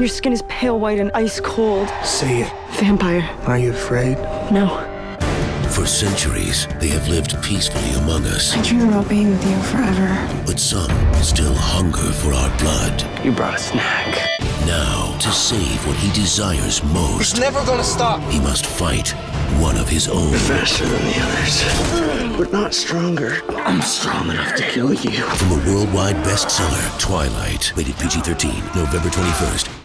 Your skin is pale white and ice cold. Say it. Vampire. Are you afraid? No. For centuries, they have lived peacefully among us, I dream about being with you forever. but some still hunger for our blood. You brought a snack. Now, to save what he desires most, never gonna stop. he must fight one of his own. Faster than the others. But not stronger. I'm strong enough to kill you. From a worldwide bestseller, Twilight, rated PG 13, November 21st.